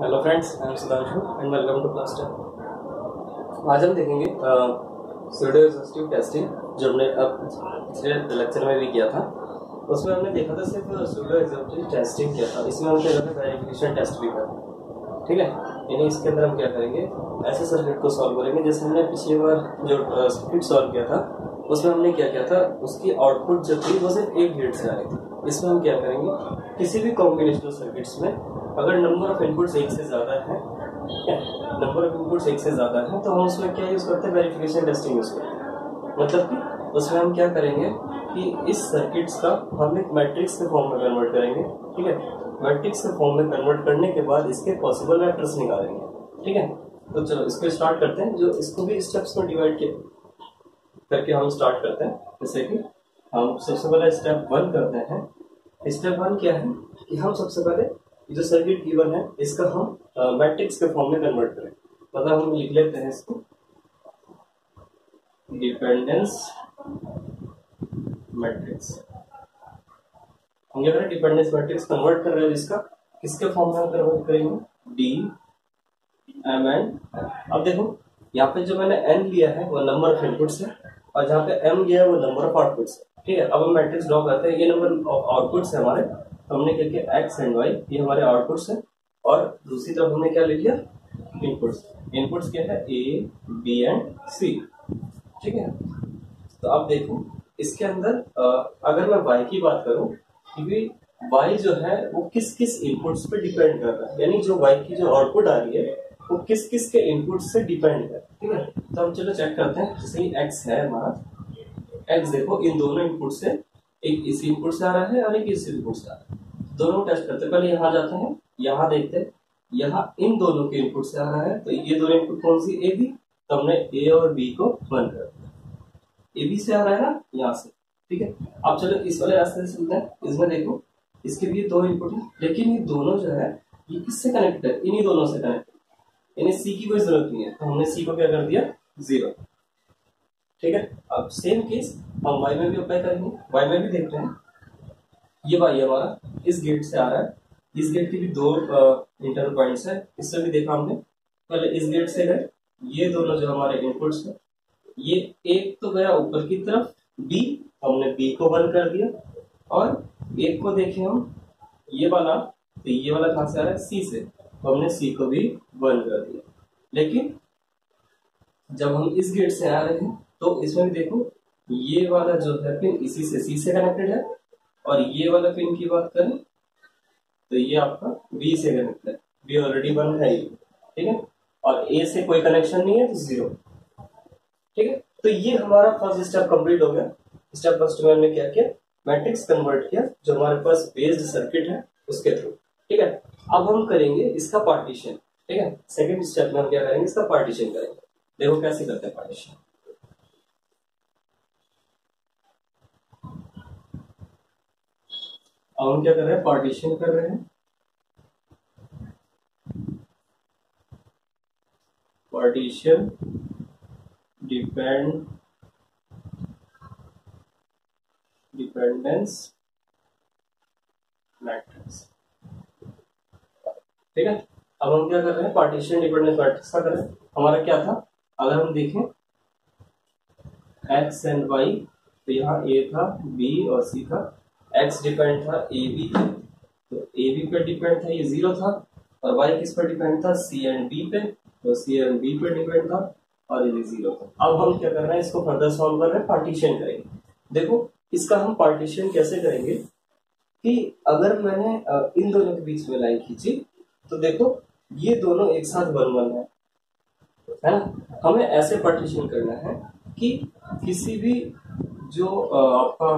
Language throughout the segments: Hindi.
Hello friends I am Sudhanshu and welcome to class ten आज हम देखेंगे एग्जॉस्टिव टेस्टिंग जो हमने अब पिछले लेक्चर में भी किया था। उसमें हमने देखा था सिर्फ़ सूडो एग्जॉस्टिव टेस्टिंग किया था। इसमें हम क्या करते वेरिफिकेशन टेस्ट भी करते ठीक है? यानी इसके अंदर हम क्या करेंगे? ऐसे सर्किट को सॉल्व करेंगे, जैसे हमने पिछली बार जो सर्किट सॉल्व किया था, उसमें हमने क्या किया था? उसकी आउटपुट जो थी वो सिर्फ़ एक गेट से आ रही थी। इसमें हम क्या करेंगे? किसी भी कॉम्बिनेशनल सर्किट्स में अगर नंबर ऑफ़ इनपुट्स एक से ज़्यादा है नंबर ऑफ़ इनपुट्स एक से ज़्यादा है तो हम उसमें क्या यूज़ करते हैं? वेरिफिकेशन टेस्टिंग यूज़ करते हैं। मतलब कि उसमें हम क्या करेंगे कि इस सर्किट्स का हम एक मैट्रिक्स के फॉर्म में कन्वर्ट करेंगे, ठीक है? मैट्रिक्स के फॉर्म में कन्वर्ट करने के बाद इसके पॉसिबल वेक्टर्स निकालेंगे, ठीक है? तो चलो, इसको स्टार्ट करते हैं। जो इसको भी स्टेप्स में डिवाइड करके हम स्टार्ट करते हैं, जैसे कि हम सबसे पहले स्टेप वन करते हैं। स्टेप वन क्या है? कि हम सबसे पहले जो सर्किट गिवन है, इसका हम मैट्रिक्स के फॉर्म में कन्वर्ट करें। पता हम लिख लेते हैं इसको। डिपेंडेंस मैट्रिक्स हम क्या डिपेंडेंस मैट्रिक्स कन्वर्ट कर रहे हैं इसका। किसके फॉर्म में कन्वर्ट करेंगे? डी एम एन अब देखो, यहाँ पे जो मैंने एन लिया है, वो नंबर ऑफ़ इनपुट्स है, और जहाँ पे एम लिया है, वो नंबर ऑफ़ आउटपुट्स है। ठीक है, अब हम मैट्रिक्स ड्रॉ करते हैं। ये नंबर ऑफ़ आउटपुट्स है हमारे। हमने क्या किया? एक्स एंड वाई ये हमारे आउटपुट्स हैं। और दूसरी तरफ़ हमने क्या ले लिया? इनपुट्स इनपुट्स क्या है? ए बी एंड सी ठीक है? तो अब देखो, इसके अंदर अगर मैं वाई की बात करूँ, क्योंकि वाई जो है, वो किस किस इनपुट्स पे डिपेंड कर रहा है? यानी जो वाई की जो आउटपुट आ रही है, वो किस किस के इनपुट से डिपेंड है? ठीक है? तो हम चलो चेक करते हैं। जैसे एक्स है हमारा। एक्स देखो, इन दोनों इनपुट से एक इस इनपुट से आ रहा है और एक इस इनपुट से आ रहा है। दोनों टेस्ट करते पहले यहाँ जाते हैं, यहाँ देखते हैं। यहाँ इन दोनों के इनपुट से आ रहा है। तो ये दोनों इनपुट कौन सी? ए बी तो हमने ए और बी को बंद कर दिया। ए बी से आ रहा है ना? यहाँ से। ठीक है? अब चलो इस वाले रास्ते से चलते हैं। इसमें देखो, इसके भी दो इनपुट है। लेकिन ये दोनों जो है, ये किससे कनेक्ट है? इन्हीं दोनों से कनेक्ट यानी सी की कोई ज़रूरत नहीं है। तो हमने सी को क्या कर दिया? ज़ीरो ठीक है? अब सेम केस हम वाई में भी अप्लाई करेंगे। वाई में भी देखते हैं। ये वाई हमारा इस गेट से आ रहा है। इस गेट के भी दो इंटर पॉइंट्स है। इससे भी देखा हमने। पहले इस गेट से गए ये दोनों जो हमारे इनपुट्स है, ये एक तो गया ऊपर की तरफ़। बी हमने बी को बंद कर दिया। और एक को देखे हम। ये वाला तो ये वाला कहाँ से आ रहा है? सी से। तो हमने सी को भी बंद कर दिया। लेकिन जब हम इस गेट से आ रहे हैं तो इसमें भी देखो, ये वाला जो है पिन इसी से सी से कनेक्टेड है। और ये वाला पिन की बात करें तो ये आपका बी से कनेक्टेड है। बी ऑलरेडी बन है ये, ठीक है? और ए से कोई कनेक्शन नहीं है तो ज़ीरो ठीक है? तो ये हमारा फ़र्स्ट स्टेप कंप्लीट हो गया। स्टेप फ़र्स्ट में हमने क्या किया? मैट्रिक्स कन्वर्ट किया, जो हमारे पास बेस्ड सर्किट है, उसके थ्रू ठीक है? अब हम करेंगे इसका पार्टीशन ठीक है? सेकंड स्टेप में हम क्या करेंगे? इसका पार्टीशन करेंगे। देखो कैसे करते हैं पार्टीशन अब हम क्या कर रहे हैं? पार्टीशन कर रहे हैं। पार्टीशन डिपेंड डिपेंडेंस मैट्रिक्स ठीक है? अब हम क्या कर रहे हैं? पार्टीशन डिपेंडेंस मैट्रिक्स का कर रहे हैं। हमारा क्या था? अगर हम देखें एक्स एंड वाई तो यहाँ ए था बी और सी था। एक्स डिपेंड था ए बी पे। तो ए बी पे डिपेंड था, ये ज़ीरो था, और वाई किस पर डिपेंड था? सी एंड बी पे। तो सी एंड बी पे डिपेंड था, और ये ज़ीरो था। अब हम क्या कर रहे हैं, इसको फर्दर सॉल्व कर रहे हैं पार्टीशन करेंगे। देखो, इसका हम पार्टीशन कैसे करेंगे कि अगर मैंने इन दोनों के बीच में लाइन खींची तो देखो, ये दोनों एक साथ वन वन है। है ना? हमें ऐसे पार्टीशन करना है कि किसी भी जो आपका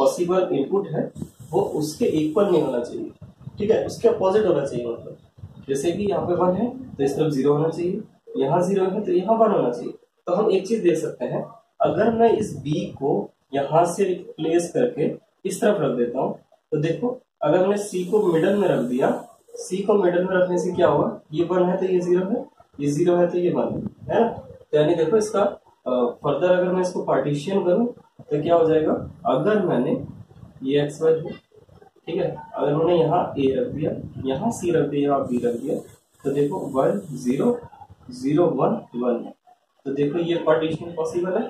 पॉसिबल इनपुट है, वो उसके इक्वल नहीं होना चाहिए। ठीक है? उसके अपोजिट होना चाहिए मतलब। जैसे कि यहाँ पे वन है तो इस तरफ़ ज़ीरो होना चाहिए। यहाँ ज़ीरो है तो यहाँ वन होना चाहिए। तो हम एक चीज़ देख सकते हैं। अगर मैं इस बी को यहाँ से रिप्लेस करके इस तरफ़ रख देता हूँ तो देखो, अगर मैंने सी को मिडल में रख दिया सी को मिडल में रखने से क्या होगा? ये वन है तो ये ज़ीरो है। ये ज़ीरो है तो ये वन है ना? तो यानी देखो इसका फर्दर अगर मैं इसको पार्टीशियन करूँ तो क्या हो जाएगा? अगर मैंने ये एक्स वाई ठीक है? अगर हमने यहाँ ए रख दिया, यहाँ सी रख दिया, यहाँ बी रख दिया तो देखो one zero zero one one तो देखो ये पार्टीशन पॉसिबल है।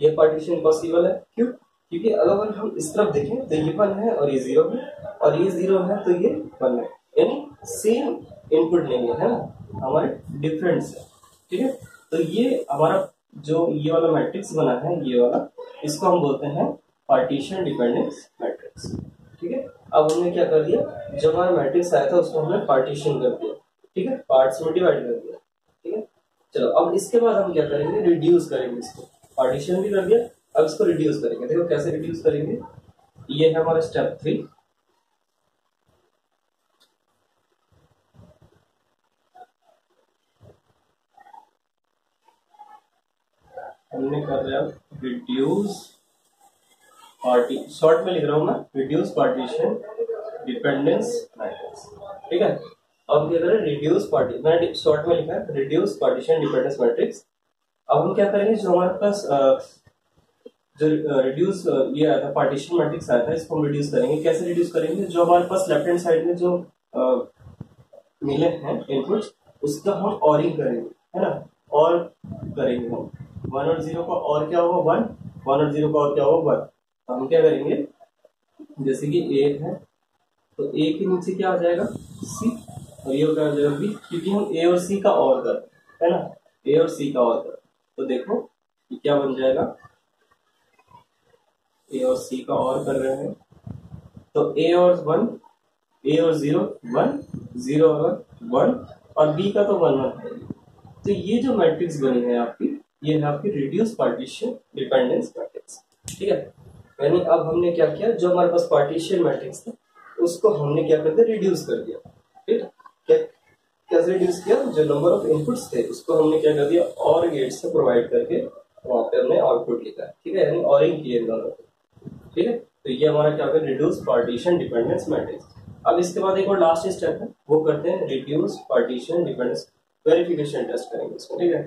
ये पार्टीशन पॉसिबल है। क्यों? क्योंकि अगर हम इस तरफ़ देखें तो ये वन है और ये ज़ीरो है, और ये ज़ीरो है तो ये वन है। यानी सेम इनपुट लेंगे, है ना? हमारे डिफरेंस है, ठीक है? तो ये हमारा जो ये वाला मैट्रिक्स बना है, ये वाला, इसको हम बोलते हैं पार्टीशन डिपेंडेंस मैट्रिक्स ठीक है? अब हमने क्या कर दिया? जब हमारा मैट्रिक्स आया था, उसको हमने पार्टीशन कर दिया। ठीक है? पार्ट्स में डिवाइड कर दिया। ठीक है? चलो, अब इसके बाद हम क्या करेंगे? रिड्यूस करेंगे इसको। पार्टीशन भी कर दिया, अब इसको रिड्यूस करेंगे। देखो कैसे रिड्यूस करेंगे? ये है हमारा स्टेप थ्री हमने कर रहे रिड्यूस पार्टी शॉर्ट में लिख रहा हूँ मैं रिड्यूस पार्टीशन डिपेंडेंस मैट्रिक्स ठीक है? अब क्या करें रिड्यूस पार्टी मैंने शॉर्ट में लिखा है रिड्यूस पार्टीशन डिपेंडेंस मैट्रिक्स अब हम क्या करेंगे? जो हमारे पास जो रिड्यूस ये आया था पार्टीशन मैट्रिक्स आया था, इसको हम रिड्यूस करेंगे। कैसे रिड्यूस करेंगे? जो हमारे पास लेफ़्ट हैंड साइड में जो मिले हैं इनपुट्स उसका हम ऑरिंग करेंगे, है ना? और करेंगे हम। वन और ज़ीरो का और क्या होगा? वन। वन और ज़ीरो का और क्या होगा? वन। तो हम क्या करेंगे? जैसे कि ए है तो ए के नीचे क्या आ जाएगा? सी और ये आ जाएगा बी क्योंकि हम ए और सी का और कर है ना? ए और सी का और कर तो देखो ये क्या बन जाएगा? ए और सी का और कर रहे हैं। तो ए और वन ए और ज़ीरो, वन, ज़ीरो और वन और बी का तो वन वन है। तो ये जो मैट्रिक्स बनी है आपकी ये है आपकी रिड्यूस पार्टीशन डिपेंडेंस मैट्रिक्स ठीक है? यानी अब हमने क्या किया? जो हमारे पास पार्टीशन मैट्रिक्स था, उसको हमने क्या कर दिया? रिड्यूस कर दिया। ठीक क्या कैसे रिड्यूस किया? जो नंबर ऑफ़ इनपुट्स थे, उसको हमने क्या कर दिया? और गेट से प्रोवाइड करके वहाँ पे हमने आउटपुट लिखा है। ठीक है? यानी ऑरिंग किए दोनों ठीक है? तो ये हमारा क्या होगा रिड्यूस पार्टीशन डिपेंडेंस मैट्रिक्स अब इसके बाद एक और लास्ट स्टेप है, वो करते हैं reduce partition dependence verification test करेंगे इसको। ठीक है?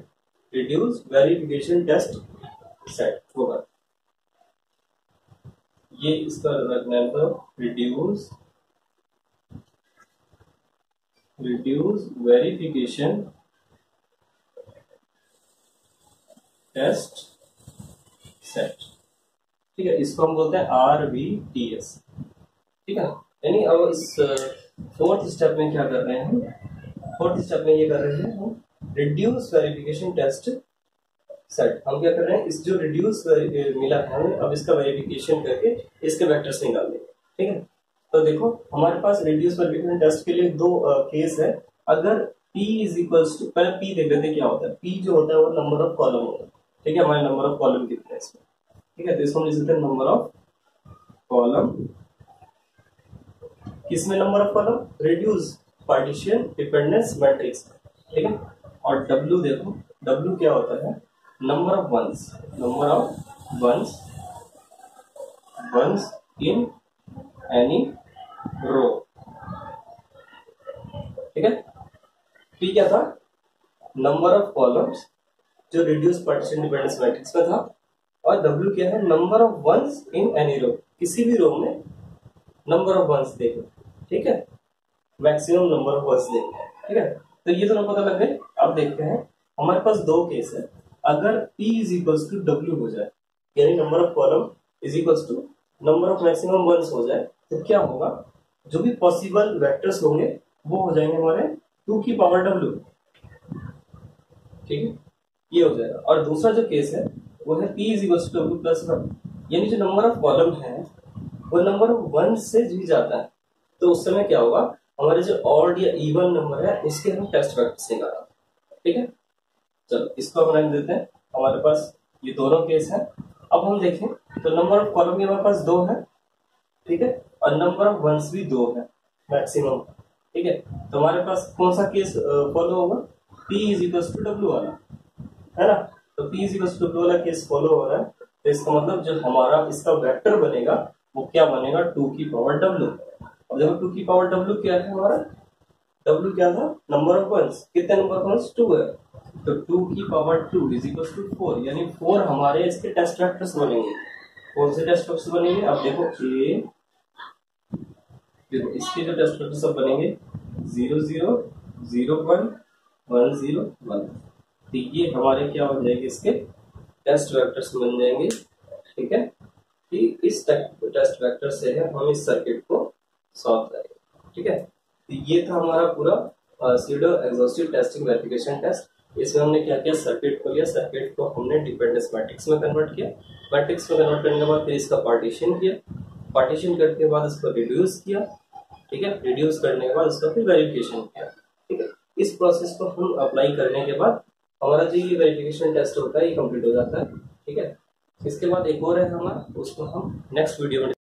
रिड्यूस वेरिफिकेशन टेस्ट सेट होगा ये इसका रखना है reduce reduce verification test set ठीक है, इसको हम बोलते हैं आर वी टी एस ठीक है यानी अब इस फोर्थ स्टेप में क्या कर रहे हैं फोर्थ स्टेप में ये कर रहे हैं हम रिड्यूस वेरिफिकेशन टेस्ट सेट हम क्या कर रहे हैं? इस जो रिड्यूस मिला है हमें अब इसका वेरिफिकेशन करके इसके वेक्टर्स निकाल देंगे ठीक है? तो देखो, हमारे पास रेडियस वेरिफिकेशन टेस्ट के लिए दो केस है। अगर P इज़ इक्वल टू पहले P देख लेते क्या होता है। P जो होता है वो नंबर ऑफ़ कॉलम होता है। ठीक है? हमारे नंबर ऑफ़ कॉलम कितने हैं इसमें? ठीक है? तो इसको हम हैं नंबर ऑफ़ कॉलम किसमें number of column reduce partition dependence matrix ठीक है? और W देखो, W क्या होता है? Number of ones number of ones ones in any row ठीक है? पी क्या था? नंबर ऑफ़ कॉलम्स जो रिड्यूस पार्टीशन डिपेंडेंस मैट्रिक्स में था। और डब्ल्यू क्या है? Number of ones in any row किसी भी रो में नंबर ऑफ़ वंस देखो। ठीक है? मैक्सिमम नंबर ऑफ़ वंस देखो ठीक है? तो ये दोनों पता लग गए अब देखते हैं। हमारे पास दो केस है। अगर P is equals to W हो जाए, यानी number of column is equals to number of maximum ones हो जाए तो क्या होगा? जो भी पॉसिबल वेक्टर्स होंगे, वो हो जाएँगे हमारे टू की पावर डब्ल्यू ठीक है? ये हो जाएगा। और दूसरा जो केस है, वो है P is equal to plus one यानी जो नंबर ऑफ़ कॉलम है, वो नंबर वन से भी जाता है। तो उस समय क्या होगा? हमारे जो ऑड या इवन नंबर है उसके हम टेस्ट वैक्टर निकाला ठीक है? चलो, इसको हम रख देते हैं। हमारे पास ये दोनों केस है। अब हम देखें तो नंबर ऑफ़ कॉलम के हमारे पास दो है। ठीक है? और नंबर ऑफ़ वंस भी दो है मैक्सिमम ठीक है? तो हमारे पास कौन सा केस फॉलो होगा? P is equal to W वाला। है ना? तो P is equal to W वाला केस फॉलो हो रहा है। तो इसका मतलब जो हमारा, इसका वेक्टर बनेगा, वो क्या बनेगा? टू की पावर डब्ल्यू अब देखो टू की पावर डब्ल्यू क्या है हमारा? डब्ल्यू क्या था? नंबर ऑफ़ वंस कितने नंबर ऑफ़ वंस टू है। तो टू की power two is equal to four यानी फोर हमारे इसके टेस्ट वेक्टर्स बनेंगे। कौन से टेस्ट वेक्टर्स बनेंगे? अब देखो ए देखो, इसके जो टेस्ट वेक्टर सब बनेंगे zero zero zero one one zero one तो ये हमारे क्या हो जाएँगे इसके? टेस्ट वेक्टर्स बन जाएँगे। ठीक है? कि इस टेस्ट वेक्टर से है, हम इस सर्किट को सॉल्व करेंगे। ठीक है? तो ये था हमारा पूरा pseudo exhaustive testing verification test इसमें हमने क्या किया? सर्किट को लिया। सर्किट को हमने डिपेंडेंस मैट्रिक्स में कन्वर्ट किया। मैट्रिक्स में कन्वर्ट करने के बाद फिर इसका पार्टीशन किया। पार्टीशन करने के बाद इसको रिड्यूस किया। ठीक है? रिड्यूस करने के बाद इसका फिर वेरिफिकेशन किया। ठीक है? इस प्रोसेस को हम अप्लाई करने के बाद हमारा जो ये वेरिफिकेशन टेस्ट होता है, ये कंप्लीट हो जाता है। ठीक है? इसके बाद एक और है हमारा, उसको हम नेक्स्ट वीडियो में